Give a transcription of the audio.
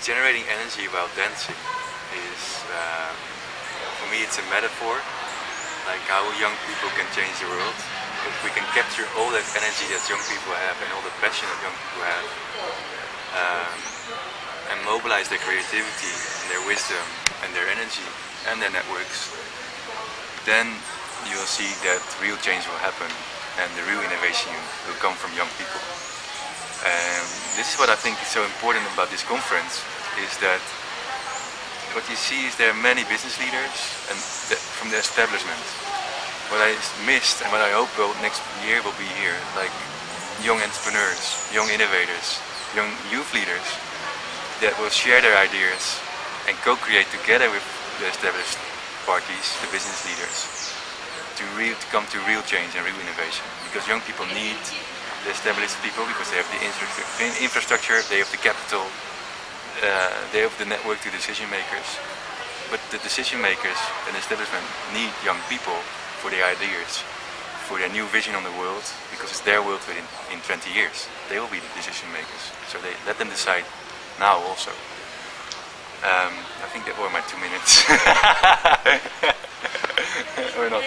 generating energy while dancing is, um, for me, it's a metaphor, like how young people can change the world. If we can capture all that energy that young people have and all the passion that young people have, um, and mobilize their creativity, and their wisdom, and their energy, and their networks, then you'll see that real change will happen, and the real innovation will come from young people. And this is what I think is so important about this conference, is that what you see is there are many business leaders and the, from the establishment. What I missed and what I hope will next year will be here, like young entrepreneurs, young innovators, young youth leaders that will share their ideas and co-create together with the established parties, the business leaders, to, real, to come to real change and real innovation. Because young people need the established people because they have the infrastructure, they have the capital, uh, they have the network to decision makers. But the decision makers and establishment need young people for their ideas, for their new vision on the world, because it's their world within in 20 years. They will be the decision makers. So they let them decide now also. Um, I think that were my two minutes. or not.